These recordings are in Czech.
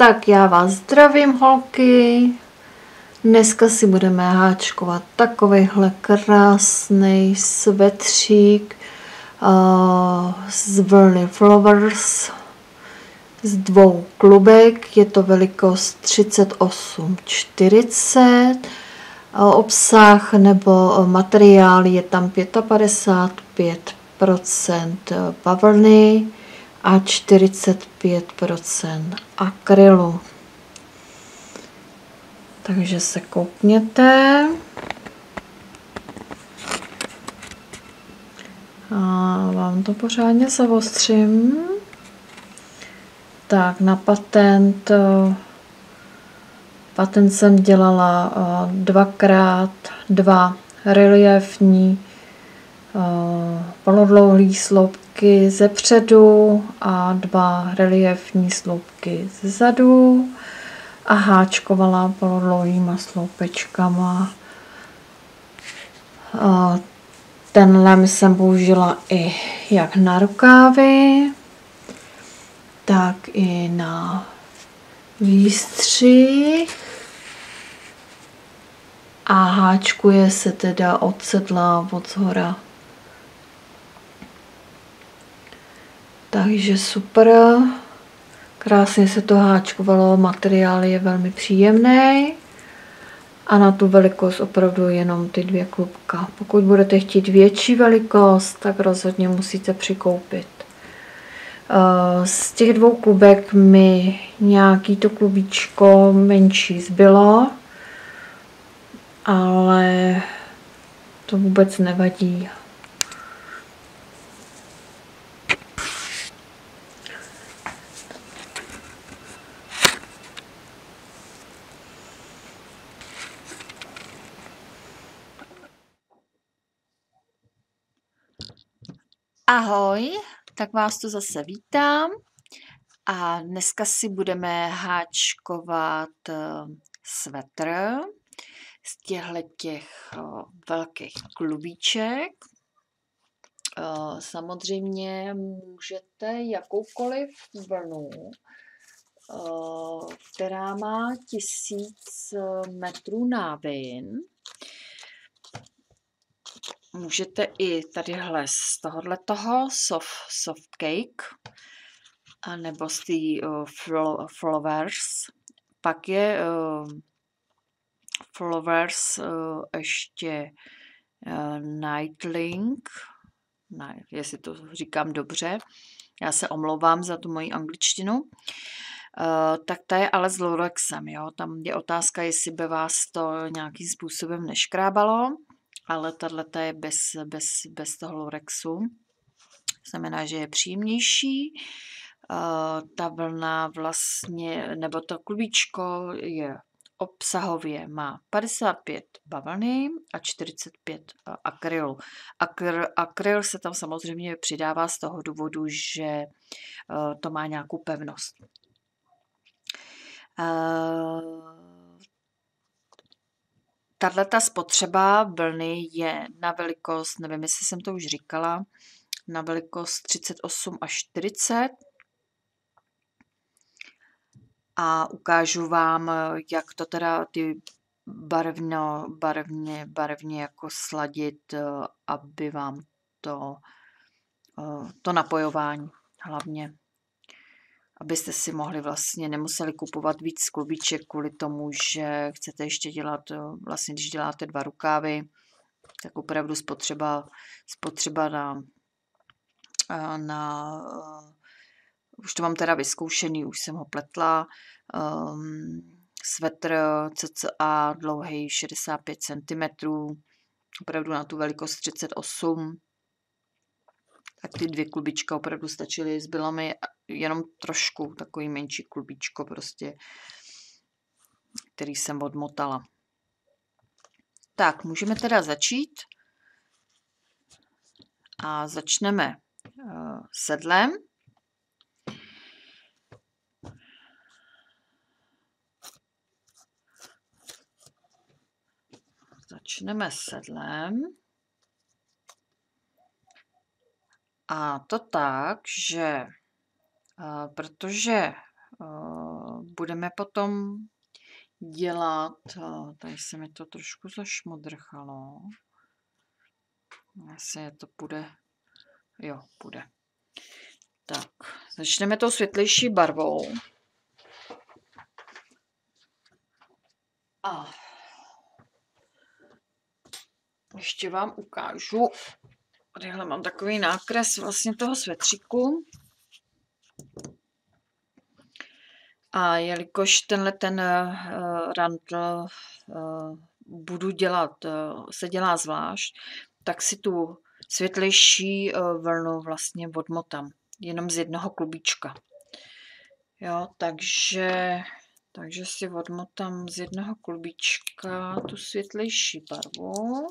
Tak já vás zdravím holky. Dneska si budeme háčkovat takovýhle krásný svetřík uh, z vlny Flowers z dvou klubek. Je to velikost 38-40. Obsah nebo materiál je tam 55% bavlny a 45% akrylu. Takže se koukněte. A vám to pořádně zavostřím. Tak, na patent, patent jsem dělala dvakrát dva reliefní polodlouhlý sloupky ze předu a dva reliefní sloupky ze zadu a háčkovala polodlouhýma sloupečkama. Ten lem jsem použila i jak na rukávy, tak i na výstřih. A háčkuje se teda od sedla, od zhora. Takže super. Krásně se to háčkovalo, materiál je velmi příjemný. A na tu velikost opravdu jenom ty dvě klubka. Pokud budete chtít větší velikost, tak rozhodně musíte přikoupit. Eh, z těch dvou klubek mi nějaký to klubíčko menší zbylo, ale to vůbec nevadí. Ahoj, tak vás tu zase vítám a dneska si budeme háčkovat eh, svetr z těchto těch eh, velkých klubíček. Eh, samozřejmě můžete jakoukoliv vlnu, která má tisíc metrů návin, můžete i tadyhle z tohohle toho soft, soft cake a nebo z té uh, flowers. Pak je uh, flowers uh, ještě uh, Nightling, ne, jestli to říkám dobře, já se omlouvám za tu moji angličtinu. Uh, tak ta je ale s Lorexem, jo. Tam je otázka, jestli by vás to nějakým způsobem neškrábalo ale tato je bez, bez, bez toho lorexu. Znamená, že je příjemnější. Ta vlna vlastně, nebo to klubíčko je obsahově má 55 bavlny a 45 akrylu. Akr, akryl se tam samozřejmě přidává z toho důvodu, že to má nějakou pevnost. Tato spotřeba vlny je na velikost, nevím, jestli jsem to už říkala, na velikost 38 až 40. A ukážu vám, jak to teda ty barvno, barvně, barvně jako sladit, aby vám to, to napojování hlavně abyste si mohli vlastně, nemuseli kupovat víc klubíček kvůli tomu, že chcete ještě dělat, eh, vlastně když děláte dva rukávy, tak opravdu spotřeba, spotřeba na, eh, na eh, už to mám teda vyzkoušený, už jsem ho pletla, um, svetr CCA dlouhý 65 cm, opravdu na tu velikost 38 tak ty dvě klubička opravdu stačily. Zbylo mi jenom trošku takový menší klubíčko prostě, který jsem odmotala. Tak, můžeme teda začít. A začneme uh, sedlem. Začneme sedlem. A to tak, že protože budeme potom dělat, uh, tady se mi to trošku zašmodrchalo, asi to bude, jo, bude. Tak, začneme tou světlejší barvou. A ještě vám ukážu, tadyhle mám takový nákres vlastně toho svetříku. A jelikož tenhle ten uh, rantl uh, budu dělat, uh, se dělá zvlášť, tak si tu světlejší uh, vlnu vlastně odmotám, jenom z jednoho klubíčka. Jo, takže, takže si odmotám z jednoho klubíčka tu světlejší barvu.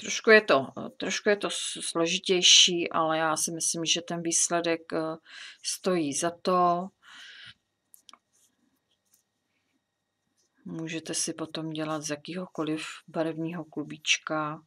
Trošku je, to, trošku je to složitější, ale já si myslím, že ten výsledek eh, stojí za to. Můžete si potom dělat z jakýhokoliv barevního klubíčka.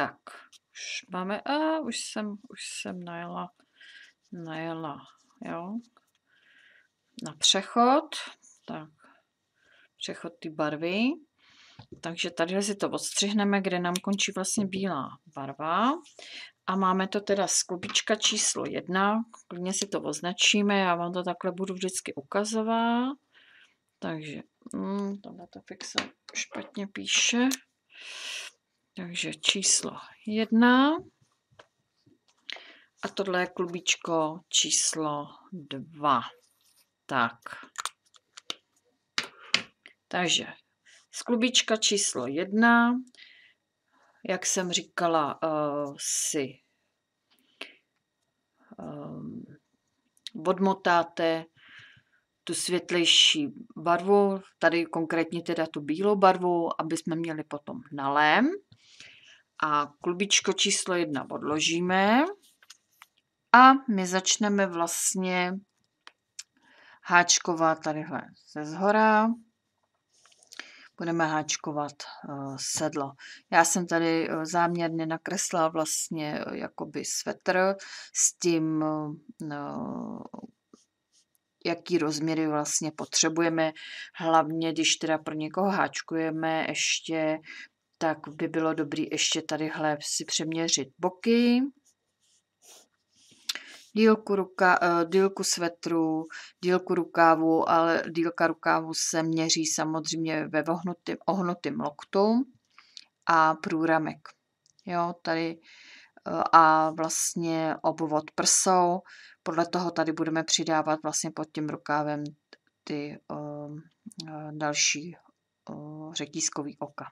Tak, už máme, a už jsem, už jsem najela, najela, jo, na přechod, tak, přechod ty barvy. Takže tady si to odstřihneme, kde nám končí vlastně bílá barva. A máme to teda z klubička číslo jedna. Klidně si to označíme, já vám to takhle budu vždycky ukazovat. Takže, hmm, tohle to fixa špatně píše. Takže číslo jedna. A tohle je klubíčko číslo dva. Tak. Takže z klubíčka číslo jedna, jak jsem říkala, uh, si um, odmotáte tu světlejší barvu, tady konkrétně teda tu bílou barvu, aby jsme měli potom nalém a klubičko číslo jedna odložíme a my začneme vlastně háčkovat tadyhle ze zhora. Budeme háčkovat uh, sedlo. Já jsem tady uh, záměrně nakreslila vlastně uh, jakoby svetr s tím, jaký rozměry vlastně potřebujeme. Hlavně, když teda pro někoho háčkujeme ještě tak by bylo dobré ještě tadyhle si přeměřit boky, dílku, ruka, eh, dílku svetru, dílku rukávu, ale dílka rukávu se měří samozřejmě ve ohnutým, ohnutým loktu a průramek. Jo, tady eh, a vlastně obvod prsou. Podle toho tady budeme přidávat vlastně pod tím rukávem ty uh, další uh, řetízkový oka.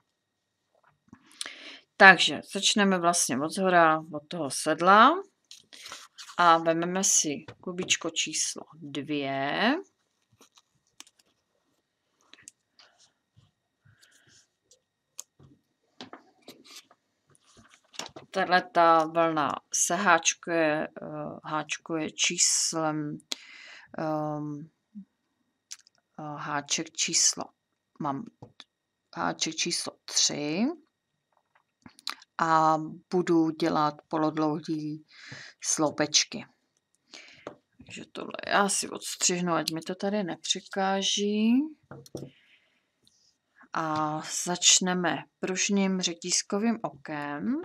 Takže začneme vlastně od zhora, od toho sedla a vezmeme si klubičko číslo dvě. Tahle ta vlna se háčkuje, uh, háčkuje číslem um, uh, háček číslo, mám háček číslo 3 a budu dělat polodlouhý sloupečky. Takže tohle já si odstřihnu, ať mi to tady nepřekáží. A začneme pružným řetízkovým okem.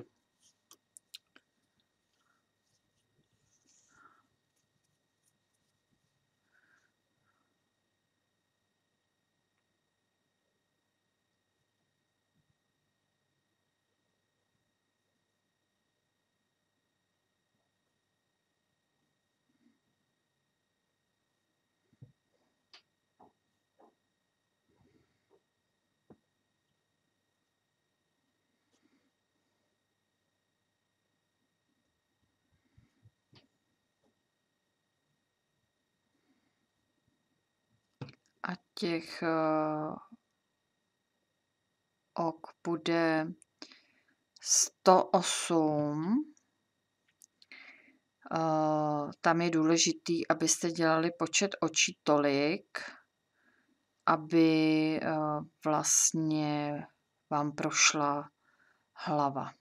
Těch uh, ok bude 108. Uh, tam je důležitý, abyste dělali počet očí tolik, aby uh, vlastně vám prošla hlava.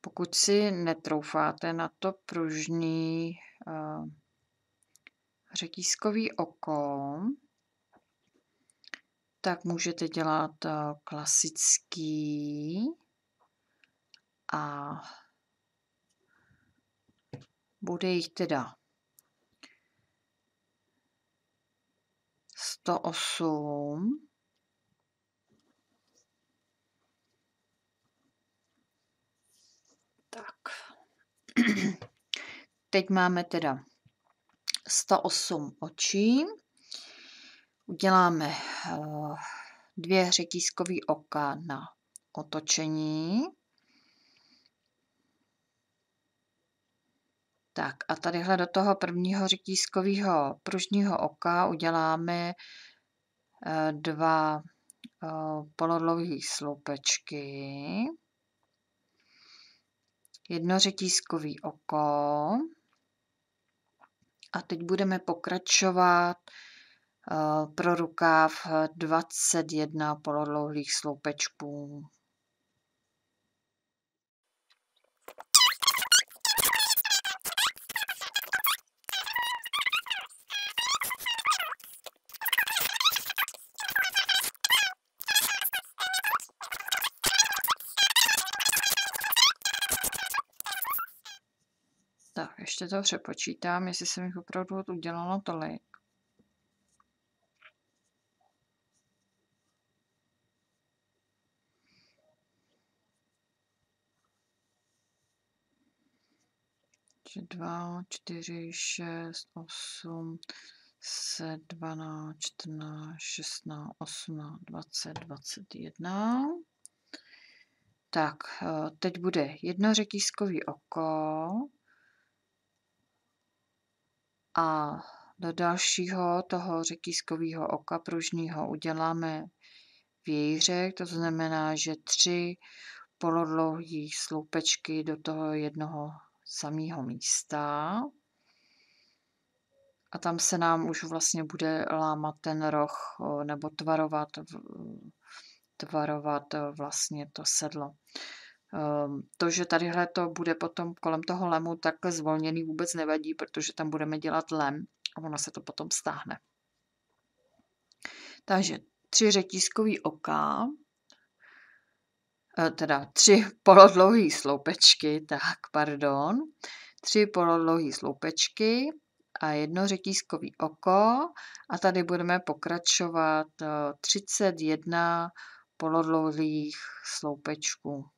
Pokud si netroufáte na to pružný uh, řetízkový oko, tak můžete dělat uh, klasický a bude jich teda 108 Teď máme teda 108 očí. Uděláme eh, dvě řetízkové oka na otočení. Tak a tadyhle do toho prvního řetízkového pružního oka uděláme eh, dva eh, polodlouhé sloupečky jedno řetízkový oko. A teď budeme pokračovat eh, pro rukáv 21 polodlouhlých sloupečků. Ještě to přepočítám, jestli jsem jich opravdu udělala tolik. Dva, čtyři, šest, osm, se, dvanáct, čtrnáct, šestnáct, osmnáct, dvacet, dvacet jedna. Tak, eh, teď bude jedno řetízkový oko, a do dalšího toho řetízkového oka pružního uděláme vějířek, to znamená, že tři polodlouhé sloupečky do toho jednoho samého místa. A tam se nám už vlastně bude lámat ten roh nebo tvarovat, tvarovat vlastně to sedlo. Ehm, to, že tadyhle to bude potom kolem toho lemu takhle zvolněný, vůbec nevadí, protože tam budeme dělat lem a ono se to potom stáhne. Takže tři řetízkový oka, eh, teda tři polodlouhé sloupečky, tak pardon, tři polodlouhé sloupečky a jedno řetízkový oko a tady budeme pokračovat 31 eh, polodlouhých sloupečků.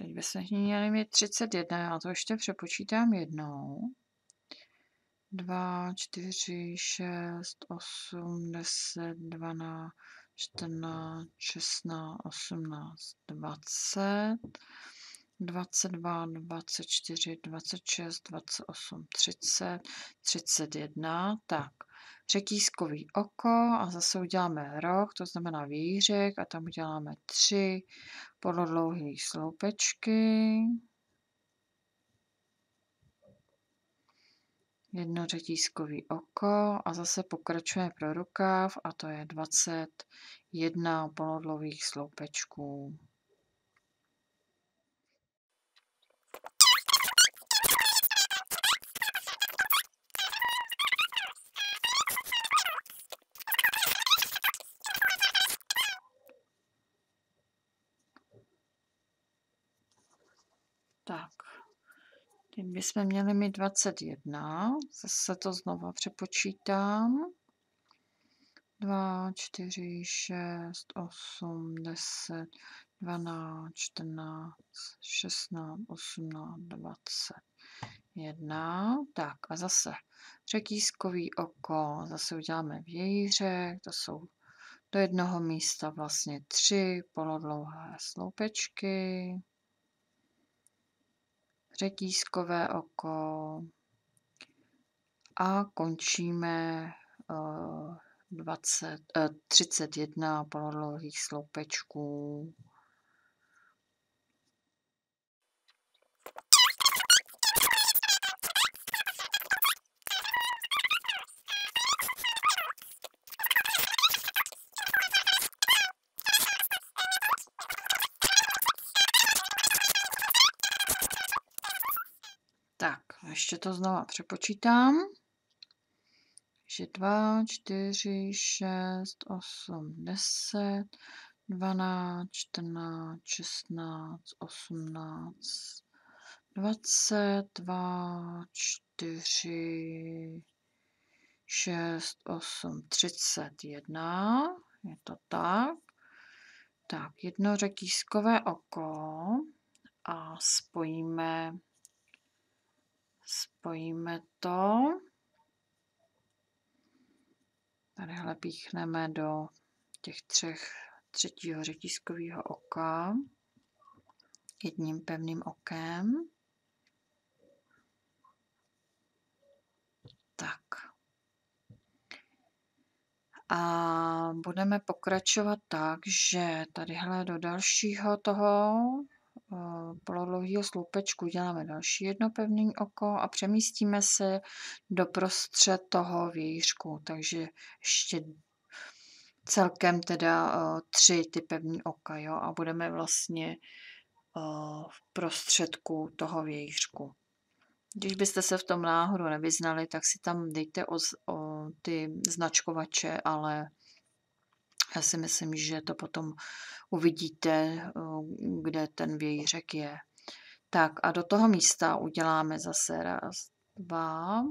Teď bychom měli mít 31, já to ještě přepočítám jednou. 2, 4, 6, 8, 10, 12, 14, 16, 18, 20, 22, 24, 26, 28, 30, 31. Tak, řetízkový oko a zase uděláme roh, to znamená výřek a tam uděláme tři polodlouhé sloupečky. Jedno řetízkový oko a zase pokračujeme pro rukáv a to je 21 polodlouhých sloupečků. Bychom měli mít 21. Zase to znova přepočítám. 2, 4, 6, 8, 10, 12, 14, 16, 18, 21. Tak a zase řetízkový oko, zase uděláme vějířek, to jsou do jednoho místa vlastně tři polodlouhé sloupečky, řetízkové oko a končíme uh, 20, uh, 31 polodlouhých sloupečků. To znova přepočítám. Takže 2, 4, 6, 8, 10, 12, 14, 16, 18, 22, 4, 6, 8, 31. Je to tak. Tak, jedno řetízkové oko a spojíme spojíme to. Tadyhle píchneme do těch třech třetího řetízkového oka jedním pevným okem. Tak. A budeme pokračovat tak, že tadyhle do dalšího toho polodlouhého sloupečku děláme další jedno pevné oko a přemístíme se do prostřed toho vějířku. Takže ještě celkem teda tři ty pevné oka jo, a budeme vlastně v prostředku toho vějířku. Když byste se v tom náhodou nevyznali, tak si tam dejte o, o ty značkovače, ale já si myslím, že to potom uvidíte, eh, kde ten vějířek je. Tak a do toho místa uděláme zase raz, dva,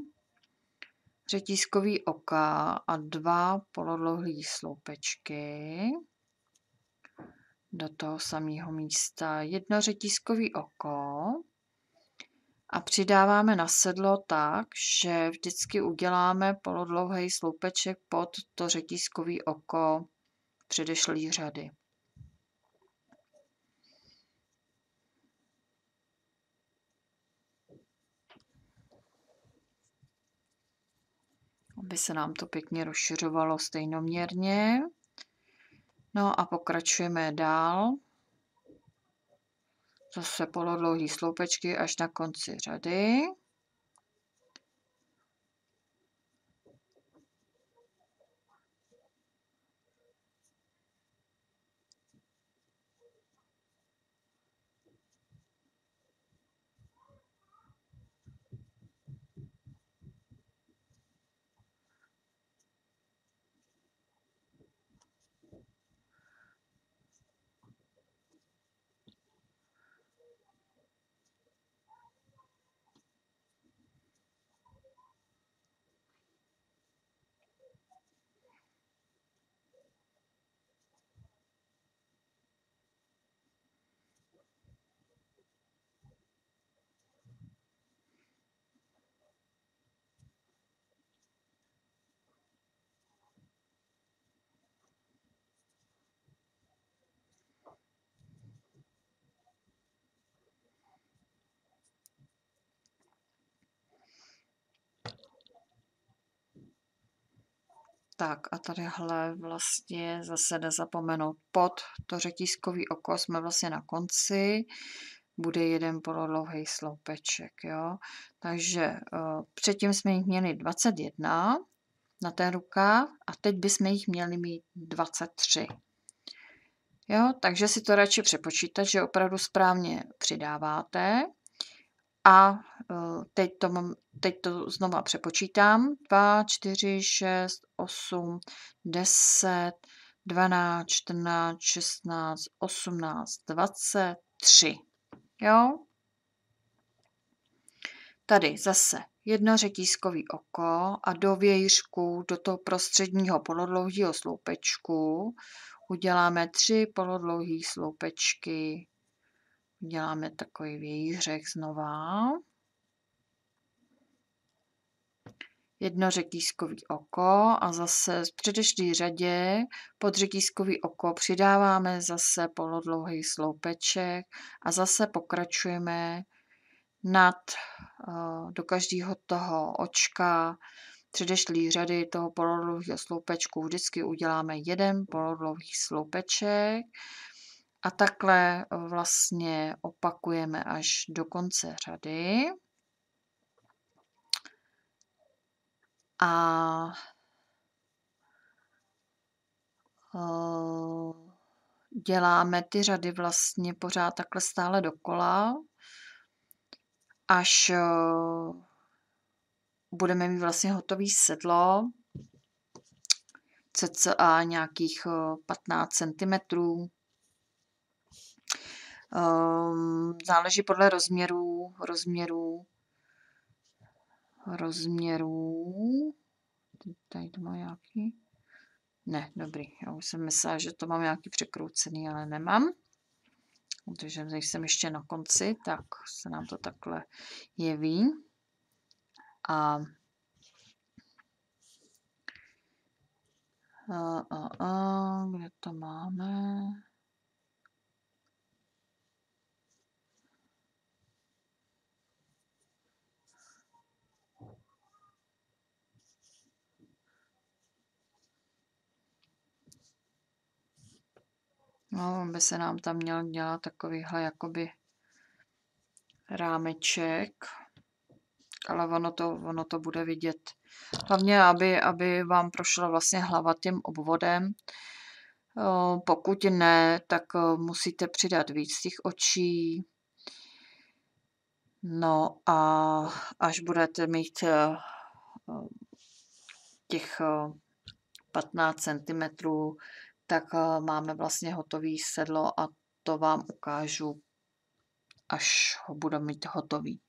řetízkový oka a dva polodlouhlý sloupečky. Do toho samého místa jedno řetízkový oko a přidáváme na sedlo tak, že vždycky uděláme polodlouhý sloupeček pod to řetízkový oko předešlý řady. aby se nám to pěkně rozšiřovalo stejnoměrně. No a pokračujeme dál. Zase polodlouhý sloupečky až na konci řady. Tak a tadyhle vlastně zase nezapomenout pod to řetízkový oko, jsme vlastně na konci, bude jeden polodlouhý sloupeček, jo. Takže uh, předtím jsme jich měli 21 na ten rukáv a teď bychom jich měli mít 23. Jo, takže si to radši přepočítat, že opravdu správně přidáváte. A eh, teď to, mám, teď to znova přepočítám. 2, 4, 6, 8, 10, 12, 14, 16, 18, 23. Jo? tady zase jedno řetízkový oko a do vějířku, do toho prostředního polodlouhého sloupečku uděláme tři polodlouhé sloupečky. Uděláme takový vějířek znova. jedno řetízkový oko a zase v předešlý řadě pod řetízkový oko přidáváme zase polodlouhý sloupeček a zase pokračujeme nad eh, do každého toho očka předešlý řady toho polodlouhého sloupečku vždycky uděláme jeden polodlouhý sloupeček a takhle vlastně opakujeme až do konce řady. a děláme ty řady vlastně pořád takhle stále dokola, až budeme mít vlastně hotový sedlo, cca nějakých 15 cm. Záleží podle rozměrů, rozměrů rozměrů. Tady to má nějaký... Ne, dobrý. Já už jsem myslela, že to mám nějaký překroucený, ale nemám. Protože jsem ještě na konci, tak se nám to takhle jeví. A a, a, a, kde to máme? No, by se nám tam měl dělat takovýhle jakoby rámeček, ale ono to, ono to bude vidět. Hlavně, aby, aby vám prošla vlastně hlava tím obvodem. Pokud ne, tak musíte přidat víc těch očí. No a až budete mít těch 15 cm, tak eh, máme vlastně hotový sedlo a to vám ukážu, až ho budu mít hotový.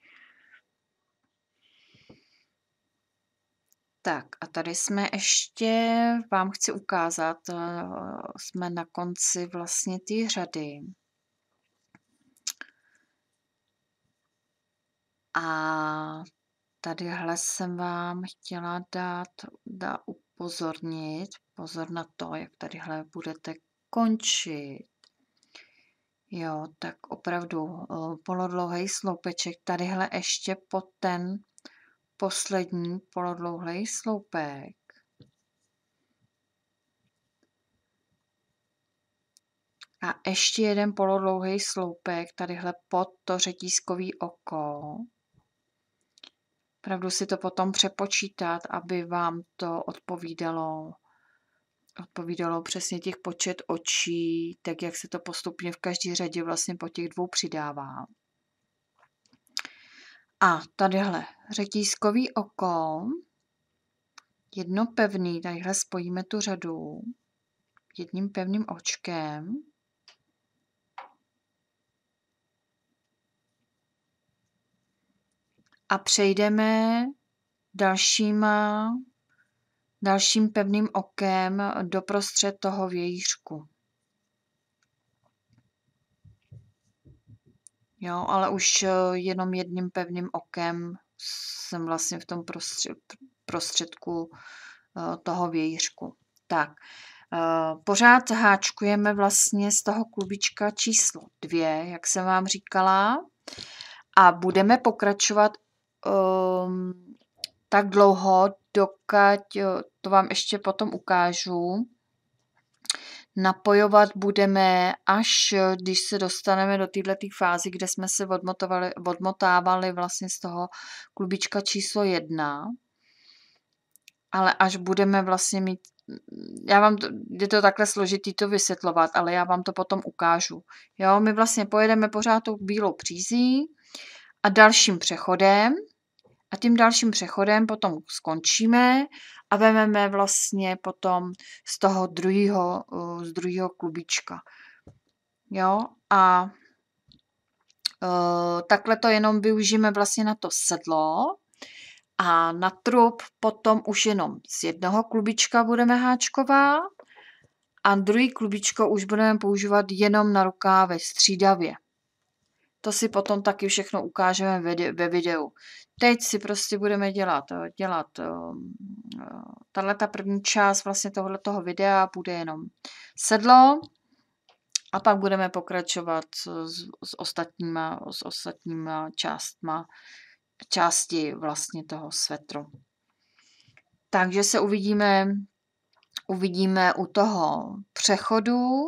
Tak a tady jsme ještě, vám chci ukázat, eh, jsme na konci vlastně ty řady. A tadyhle jsem vám chtěla dát, dát upozornit, pozor na to, jak tadyhle budete končit. Jo, tak opravdu polodlouhý sloupeček, tadyhle ještě pod ten poslední polodlouhý sloupek. A ještě jeden polodlouhý sloupek tadyhle pod to řetízkový oko. Opravdu si to potom přepočítat, aby vám to odpovídalo odpovídalo přesně těch počet očí, tak jak se to postupně v každé řadě vlastně po těch dvou přidává. A tadyhle řetízkový oko, jedno pevný, tadyhle spojíme tu řadu jedním pevným očkem. A přejdeme dalšíma dalším pevným okem doprostřed toho vějířku. Jo, ale už eh, jenom jedním pevným okem jsem vlastně v tom prostředku eh, toho vějířku. Tak, eh, pořád háčkujeme vlastně z toho klubička číslo dvě, jak jsem vám říkala, a budeme pokračovat um, tak dlouho, dokud, to vám ještě potom ukážu, napojovat budeme, až když se dostaneme do této fázy, kde jsme se odmotávali vlastně z toho klubička číslo jedna. Ale až budeme vlastně mít, já vám, to, je to takhle složitý to vysvětlovat, ale já vám to potom ukážu. Jo, my vlastně pojedeme pořád tou bílou přízí a dalším přechodem, a tím dalším přechodem potom skončíme a vezmeme vlastně potom z toho druhého, z druhého klubička. Jo, a Uh, takhle to jenom využijeme vlastně na to sedlo a na trup potom už jenom z jednoho klubička budeme háčkovat a druhý klubičko už budeme používat jenom na rukávy střídavě. To si potom taky všechno ukážeme ve videu. Teď si prostě budeme dělat, dělat tahle ta první část vlastně tohle toho videa bude jenom sedlo a pak budeme pokračovat s, s ostatníma, s ostatníma částma, části vlastně toho svetru. Takže se uvidíme, uvidíme u toho přechodu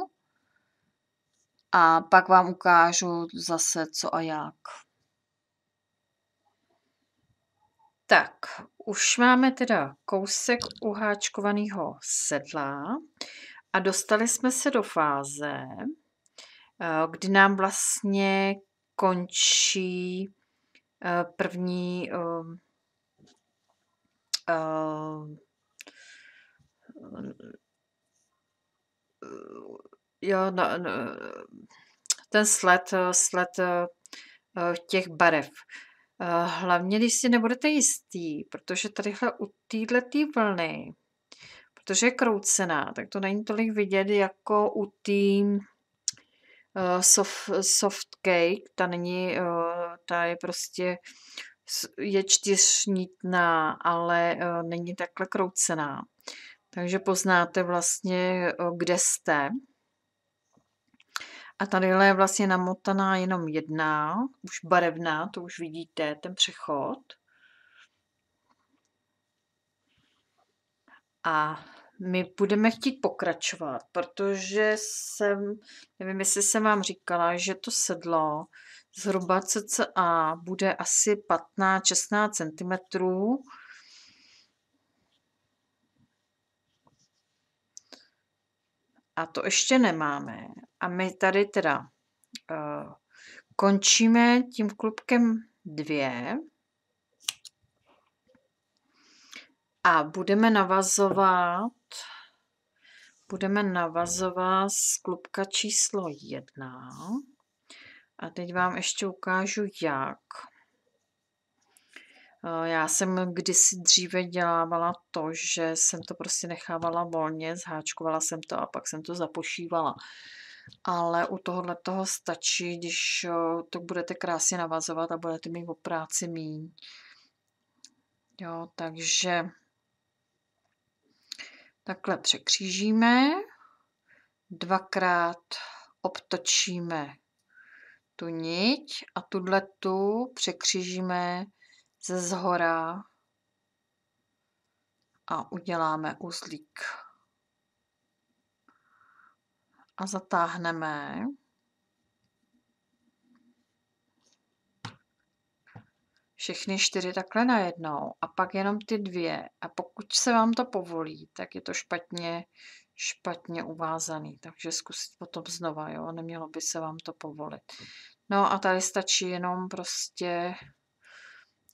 a pak vám ukážu zase co a jak. Tak, už máme teda kousek uháčkovaného sedla a dostali jsme se do fáze, eh, kdy nám vlastně končí eh, první eh, jo, no, no, ten sled, sled těch barev. Hlavně, když si nebudete jistý, protože tadyhle u této vlny, protože je kroucená, tak to není tolik vidět jako u té soft, soft cake, ta není, ta je prostě je čtyřnítná, ale není takhle kroucená. Takže poznáte vlastně, kde jste. A tady je vlastně namotaná jenom jedna, už barevná, to už vidíte, ten přechod. A my budeme chtít pokračovat, protože jsem, nevím, jestli jsem vám říkala, že to sedlo zhruba cca bude asi 15-16 cm. A to ještě nemáme. A my tady teda uh, končíme tím klubkem dvě a budeme navazovat budeme navazovat z klubka číslo jedna. A teď vám ještě ukážu, jak. Eh, já jsem kdysi dříve dělávala to, že jsem to prostě nechávala volně, zháčkovala jsem to a pak jsem to zapošívala. Ale u tohohle toho stačí, když eh, to budete krásně navazovat a budete mít o práci míň. Jo, takže takhle překřížíme, dvakrát obtočíme tu niť a tuhle tu překřížíme ze zhora a uděláme uzlík. A zatáhneme. Všechny čtyři takhle najednou a pak jenom ty dvě. A pokud se vám to povolí, tak je to špatně, špatně uvázaný. Takže zkusit potom znova, jo, nemělo by se vám to povolit. No a tady stačí jenom prostě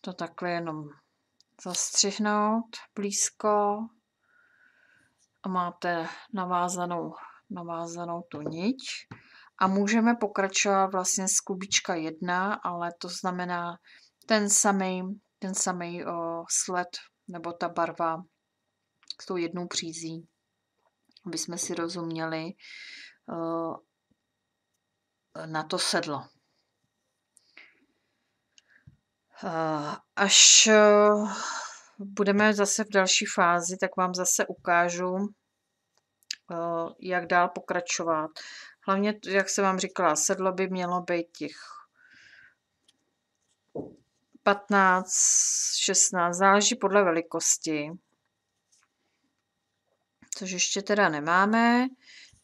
to takhle jenom zastřihnout blízko a máte navázanou, navázanou tu niť. A můžeme pokračovat vlastně z klubička 1, ale to znamená ten samý, ten samý o, sled nebo ta barva s tou jednou přízí, aby jsme si rozuměli o, na to sedlo. Až e, budeme zase v další fázi, tak vám zase ukážu, e, jak dál pokračovat. Hlavně, jak jsem vám říkala, sedlo by mělo být těch 15, 16, záleží podle velikosti. Což ještě teda nemáme.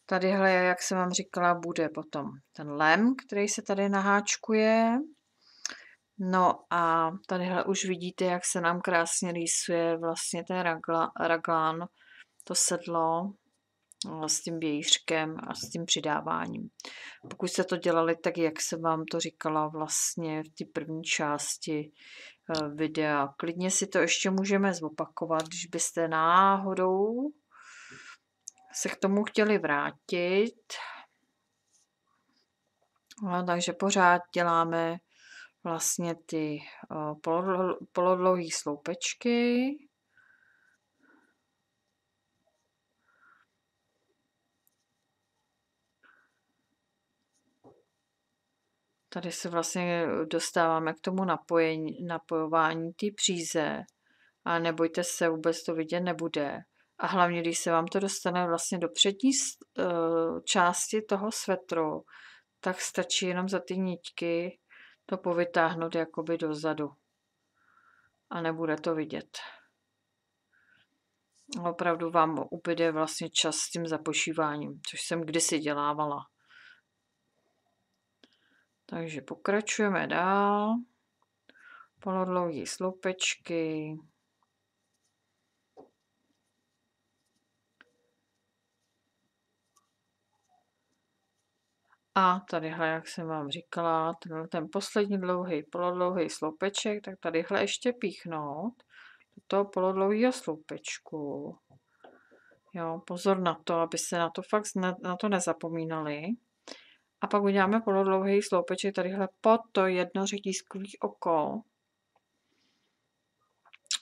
Tadyhle, jak jsem vám říkala, bude potom ten lem, který se tady naháčkuje. No a tadyhle už vidíte, jak se nám krásně rýsuje vlastně ten ragla, raglán, to sedlo no, s tím vějířkem a s tím přidáváním. Pokud jste to dělali tak, jak jsem vám to říkala vlastně v té první části eh, videa, klidně si to ještě můžeme zopakovat, když byste náhodou se k tomu chtěli vrátit, No, takže pořád děláme vlastně ty polodlouhé sloupečky. Tady se vlastně dostáváme k tomu napojení, napojování té příze. A nebojte se, vůbec to vidět nebude. A hlavně, když se vám to dostane vlastně do přední eh, části toho svetru, tak stačí jenom za ty nitky to povytáhnout jakoby dozadu. A nebude to vidět. Opravdu vám ubyde vlastně čas s tím zapošíváním, což jsem kdysi dělávala. Takže pokračujeme dál. Polodlouhé sloupečky. A tadyhle, jak jsem vám říkala, ten, ten poslední dlouhý, polodlouhý sloupeček, tak tadyhle ještě píchnout do toho polodlouhého sloupečku. Jo, pozor na to, aby se na to fakt ne, na to nezapomínali. A pak uděláme polodlouhý sloupeček tadyhle pod to jedno řetízkový oko.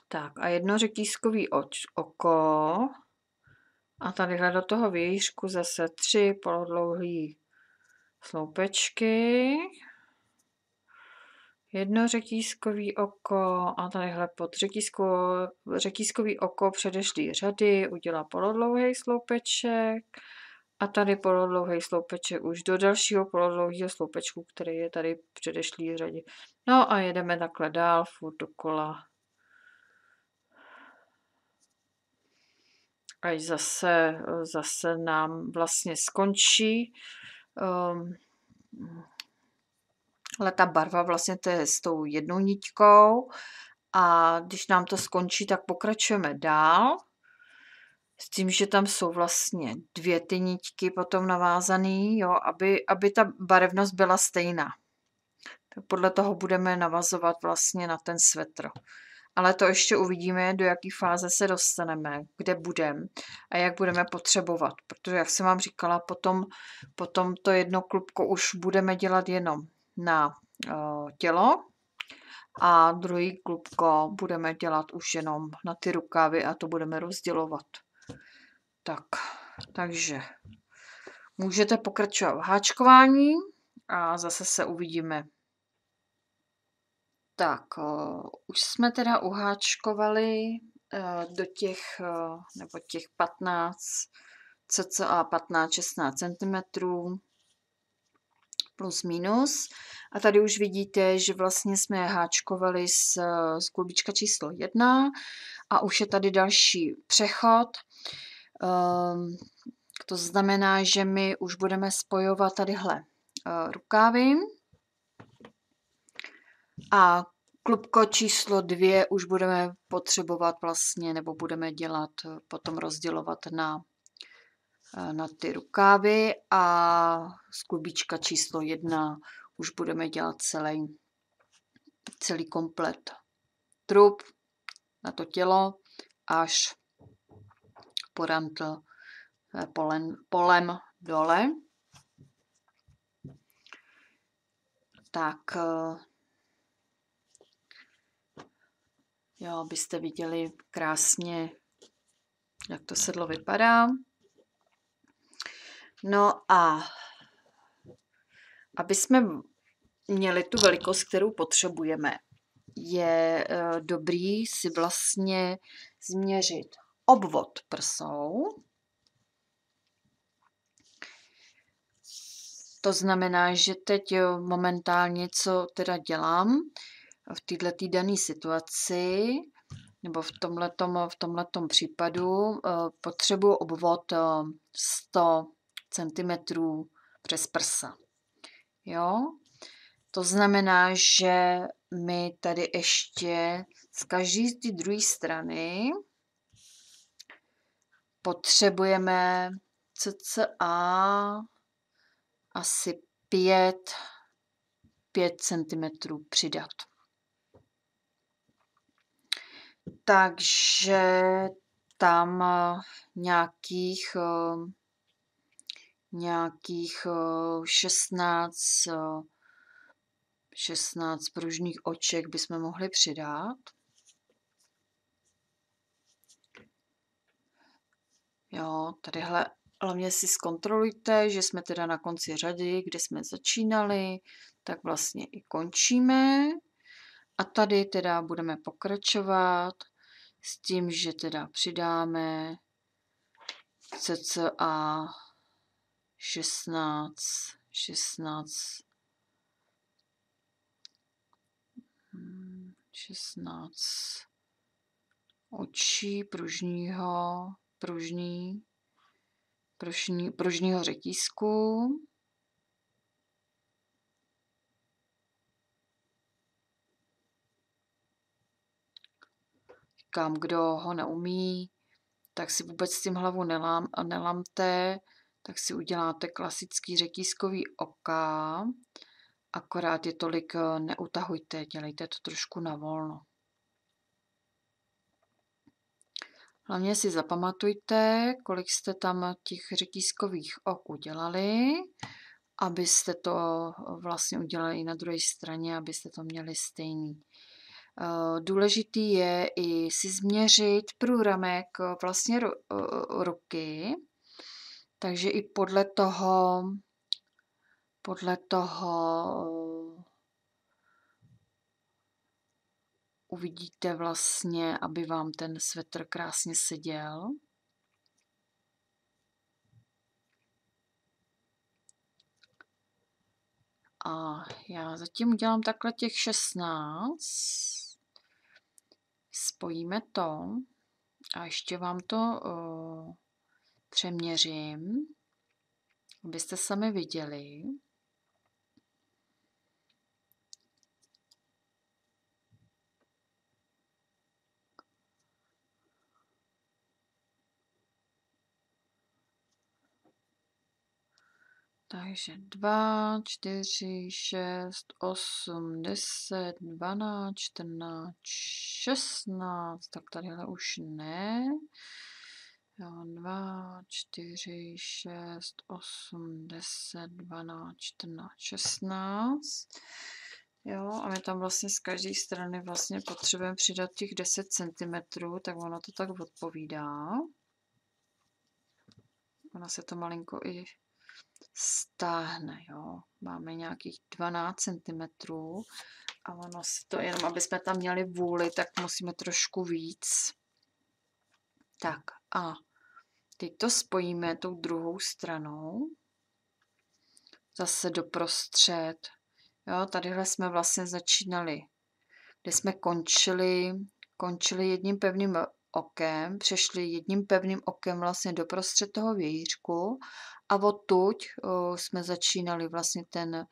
Tak a jedno řetízkový oko. A tadyhle do toho výšku zase tři polodlouhý sloupečky, jedno řetízkový oko a tadyhle pod řetízko, řetízkový oko předešlý řady udělá polodlouhý sloupeček a tady polodlouhý sloupeček už do dalšího polodlouhého sloupečku, který je tady předešlý řadě. No a jedeme takhle dál, furt dokola. Až zase, zase nám vlastně skončí ale ta barva vlastně to je s tou jednou niťkou a když nám to skončí, tak pokračujeme dál s tím, že tam jsou vlastně dvě ty niťky potom navázané, jo, aby, aby ta barevnost byla stejná. Tak podle toho budeme navazovat vlastně na ten svetr ale to ještě uvidíme, do jaké fáze se dostaneme, kde budeme a jak budeme potřebovat, protože jak jsem vám říkala, potom, potom to jedno klubko už budeme dělat jenom na uh, tělo a druhý klubko budeme dělat už jenom na ty rukávy a to budeme rozdělovat. Tak, takže můžete pokračovat v háčkování a zase se uvidíme tak, uh, už jsme teda uháčkovali uh, do těch, uh, nebo těch 15, cca 15-16 cm plus minus. A tady už vidíte, že vlastně jsme háčkovali z, z klubička číslo 1 a už je tady další přechod. Um, to znamená, že my už budeme spojovat tadyhle rukávy. A klubko číslo dvě už budeme potřebovat vlastně, nebo budeme dělat, potom rozdělovat na, na ty rukávy a z klubíčka číslo jedna už budeme dělat celý, celý komplet trup na to tělo až po rantl polem, polem dole. Tak Jo, abyste viděli krásně, jak to sedlo vypadá. No a aby jsme měli tu velikost, kterou potřebujeme, je eh, dobrý si vlastně změřit obvod prsou. To znamená, že teď momentálně, co teda dělám, v této dané situaci nebo v tomhletom, v tomhletom případu eh, potřebuji obvod 100 eh, cm přes prsa. Jo? To znamená, že my tady ještě z každé z té druhé strany potřebujeme cca asi 5, 5 cm přidat. Takže tam eh, nějakých, eh, nějakých 16, 16 pružných oček bychom mohli přidat. Jo, tadyhle hlavně si zkontrolujte, že jsme teda na konci řady, kde jsme začínali, tak vlastně i končíme. A tady teda budeme pokračovat s tím, že teda přidáme cca 16, 16, 16 očí pružního, pružný, pružní, pružního řetízku. Říkám, kdo ho neumí, tak si vůbec s tím hlavu nelám, nelamte, tak si uděláte klasický řetízkový oka, akorát je tolik eh, neutahujte, dělejte to trošku na volno. Hlavně si zapamatujte, kolik jste tam těch řetízkových ok udělali, abyste to vlastně udělali i na druhé straně, abyste to měli stejný. Eh, důležitý je i si změřit průramek eh, vlastně ruky, takže i podle toho, podle toho uvidíte vlastně, aby vám ten svetr krásně seděl. A já zatím udělám takhle těch 16. Spojíme to a ještě vám to uh, přeměřím, abyste sami viděli. Takže 2, 4, 6, 8, 10, 12, 14, 16, tak tadyhle už ne. Jo, 2, 4, 6, 8, 10, 12, 14, 16. Jo, a my tam vlastně z každé strany vlastně potřebujeme přidat těch 10 cm, tak ono to tak odpovídá. Ona se to malinko i stáhne, jo. Máme nějakých 12 cm a ono si to, jenom aby jsme tam měli vůli, tak musíme trošku víc. Tak a teď to spojíme tou druhou stranou. Zase doprostřed. Jo, tadyhle jsme vlastně začínali, kde jsme končili, končili jedním pevným okem, přešli jedním pevným okem vlastně doprostřed toho vějířku a odtud uh, jsme začínali vlastně ten,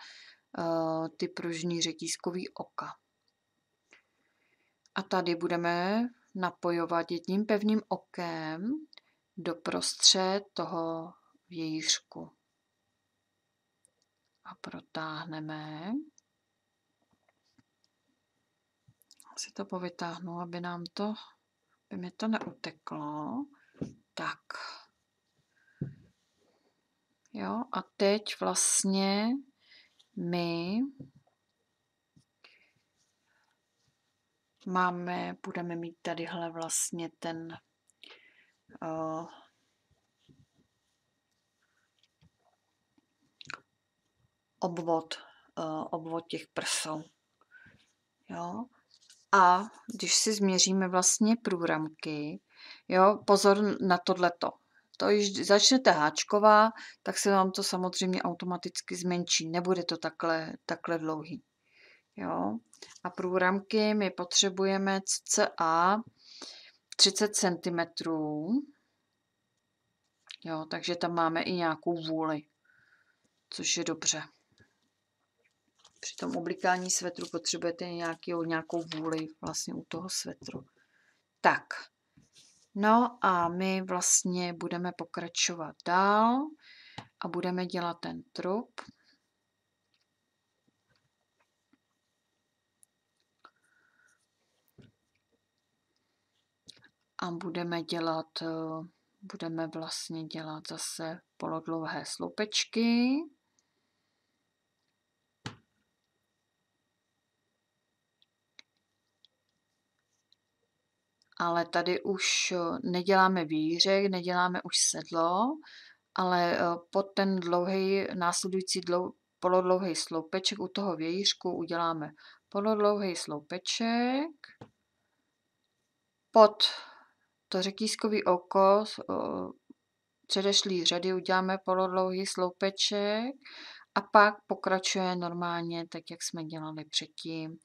ty pružný řetízkový oka. A tady budeme napojovat jedním pevným okem doprostřed toho vějířku. A protáhneme. Si to povytáhnu, aby nám to, aby mi to neuteklo. Tak. Jo, a teď vlastně my máme, budeme mít tadyhle vlastně ten uh, obvod, uh, obvod těch prsou. Jo? A když si změříme vlastně průramky, jo, pozor na tohleto. To, když začnete háčková, tak se vám to samozřejmě automaticky zmenší. Nebude to takhle, takhle dlouhý. Jo? A průramky my potřebujeme cca 30 cm. Jo, takže tam máme i nějakou vůli, což je dobře. Při tom oblikání svetru potřebujete nějaký, nějakou vůli vlastně u toho svetru. Tak, no a my vlastně budeme pokračovat dál a budeme dělat ten trup. a budeme dělat, eh, budeme vlastně dělat zase polodlouhé sloupečky. Ale tady už neděláme výřek, neděláme už sedlo, ale pod ten dlouhý, následující dlou, polodlouhý sloupeček u toho vějířku uděláme polodlouhý sloupeček, pod to řetízkový oko předešlý řady uděláme polodlouhý sloupeček a pak pokračuje normálně, tak jak jsme dělali předtím.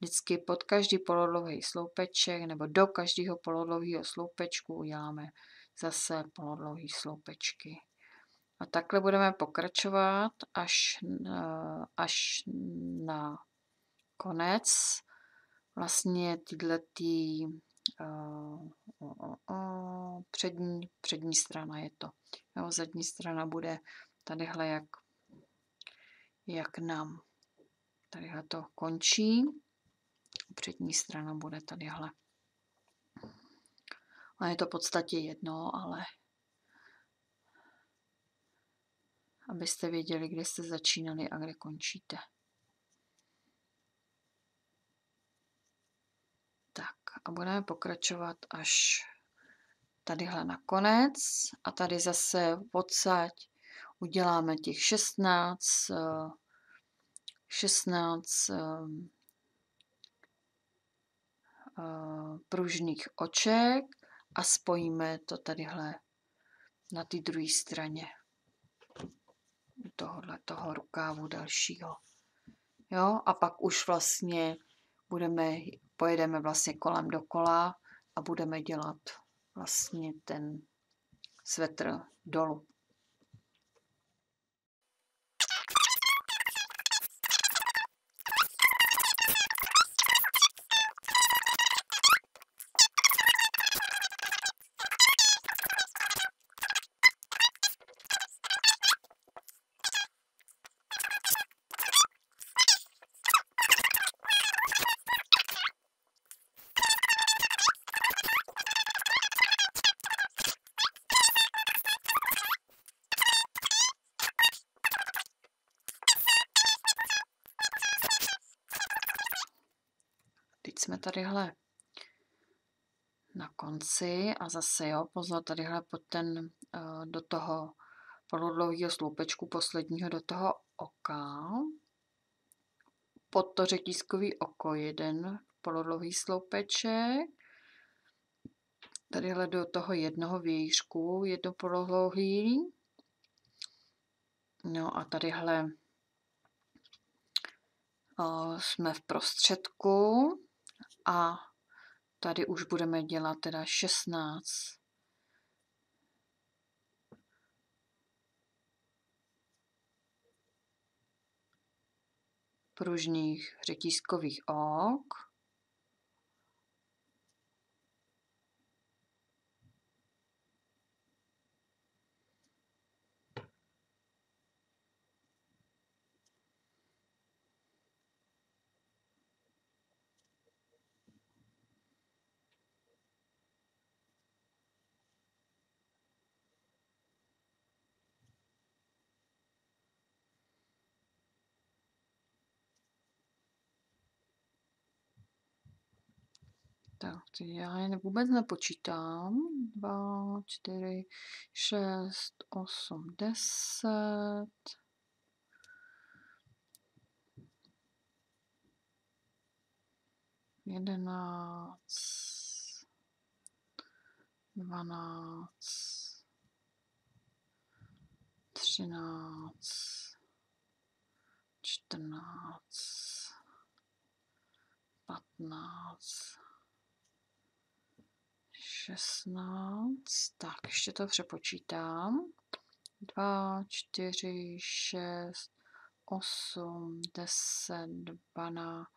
Vždycky pod každý polodlouhý sloupeček nebo do každého polodlouhého sloupečku uděláme zase polodlouhý sloupečky. A takhle budeme pokračovat až, až na konec. Vlastně tyhle tý, uh, uh, uh, přední, přední strana je to. Jo, zadní strana bude tadyhle, jak, jak nám tadyhle to končí. Přední strana bude tadyhle. A je to v podstatě jedno, ale abyste věděli, kde jste začínali a kde končíte. Tak a budeme pokračovat až tadyhle na konec a tady zase odsaď uděláme těch 16, 16 eh, pružných oček a spojíme to tadyhle na té druhé straně tohohle toho rukávu dalšího. Jo, a pak už vlastně budeme, pojedeme vlastně kolem dokola a budeme dělat vlastně ten svetr dolů. Tadyhle na konci a zase jo, pozor, tadyhle pod ten, eh, do toho polodlouhého sloupečku posledního do toho oka, pod to řetízkový oko jeden polodlouhý sloupeček, tadyhle do toho jednoho vějířku jedno polodlouhý, no a tadyhle eh, jsme v prostředku, a tady už budeme dělat teda 16 pružných řetízkových ok. Tak, já je vůbec nepočítám. 2, 4, 6, 8, 10. Jedenáct, dvanáct, třináct, čtrnáct, patnáct, 16. Tak, ještě to přepočítám. 2, 4, 6, 8, 10, 12,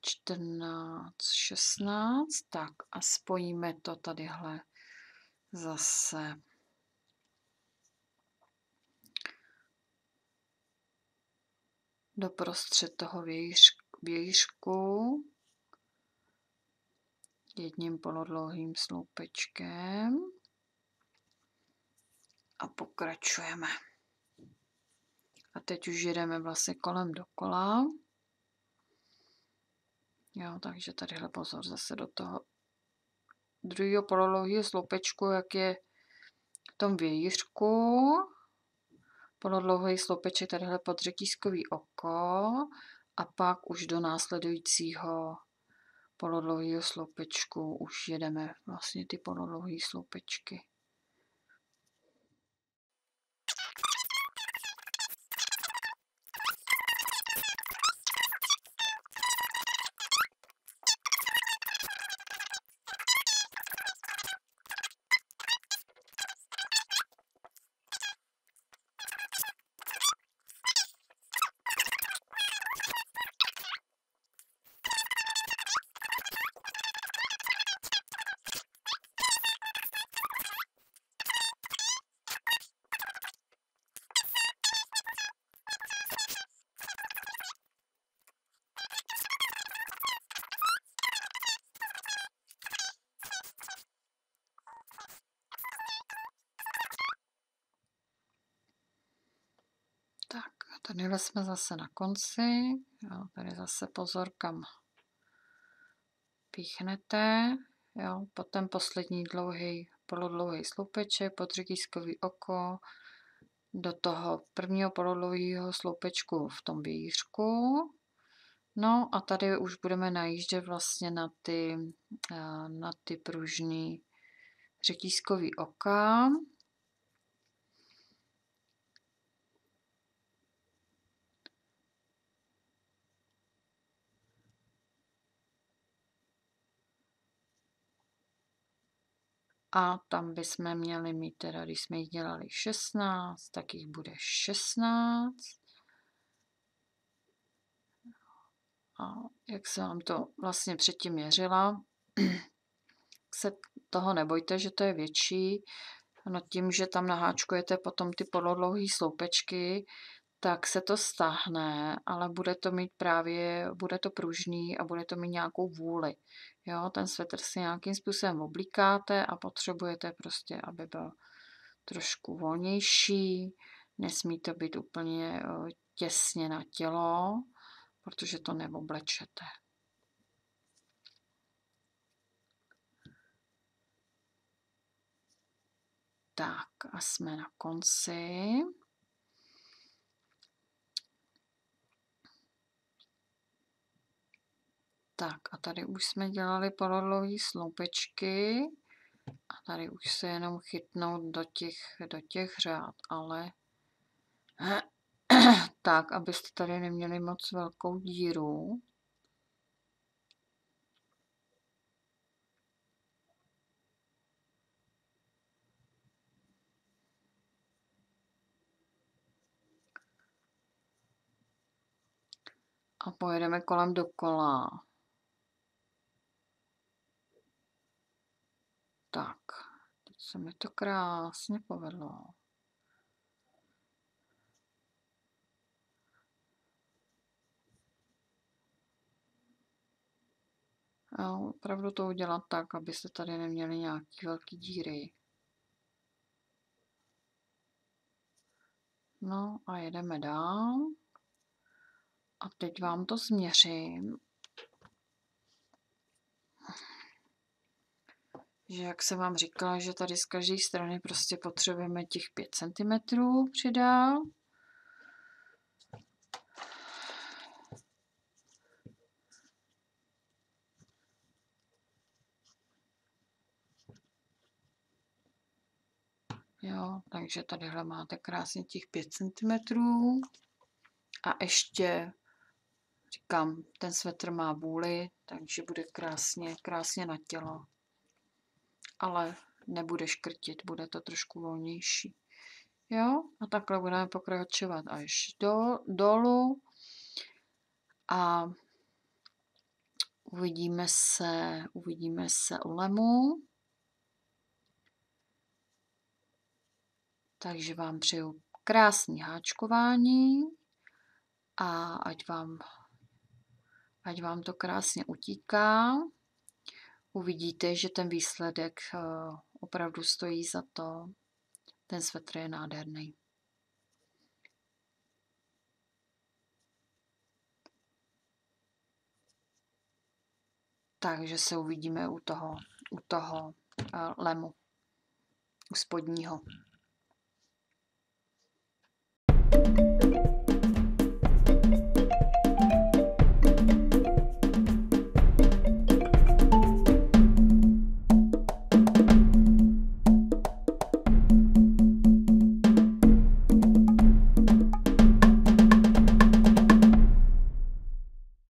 14, 16. Tak a spojíme to tadyhle zase. Doprostřed toho vějířku jedním polodlouhým sloupečkem. A pokračujeme. A teď už jedeme vlastně kolem dokola. Jo, takže tadyhle pozor zase do toho druhého pololohého sloupečku, jak je v tom vějířku. Polodlouhý sloupeček tadyhle pod řetízkový oko a pak už do následujícího polodlouhého sloupečku už jedeme vlastně ty polodlouhé sloupečky. Tak, tady jsme zase na konci. Jo, tady zase pozor, kam píchnete. Jo, potom poslední dlouhý, polodlouhý sloupeček, podřetízkový oko, do toho prvního polodlouhého sloupečku v tom výřku. No a tady už budeme najíždět vlastně na ty, na ty pružný řetízkový oka. A tam bychom měli mít teda, když jsme jich dělali 16, tak jich bude 16. A jak se vám to vlastně předtím měřila, se toho nebojte, že to je větší. No tím, že tam naháčkujete potom ty podlouhé sloupečky, tak se to stáhne, ale bude to mít právě, bude to pružný a bude to mít nějakou vůli. Jo, ten svetr si nějakým způsobem oblíkáte a potřebujete prostě, aby byl trošku volnější. Nesmí to být úplně těsně na tělo, protože to neoblečete. Tak a jsme na konci. Tak a tady už jsme dělali polodlouhé sloupečky a tady už se jenom chytnout do těch, do těch řád, ale tak, abyste tady neměli moc velkou díru. A pojedeme kolem dokola. Tak, teď se mi to krásně povedlo. A opravdu to udělat tak, abyste tady neměli nějaký velký díry. No a jedeme dál. A teď vám to změřím že jak jsem vám říkala, že tady z každé strany prostě potřebujeme těch 5 cm přidál. Jo, takže tadyhle máte krásně těch 5 cm. A ještě říkám, ten svetr má vůli, takže bude krásně, krásně na tělo ale nebude škrtit, bude to trošku volnější. Jo, a takhle budeme pokračovat až do, dolů a uvidíme se, uvidíme se u lemu. Takže vám přeju krásný háčkování a ať vám, ať vám to krásně utíká uvidíte, že ten výsledek eh, opravdu stojí za to. Ten svetr je nádherný. Takže se uvidíme u toho, u toho uh, lemu, u spodního. thank you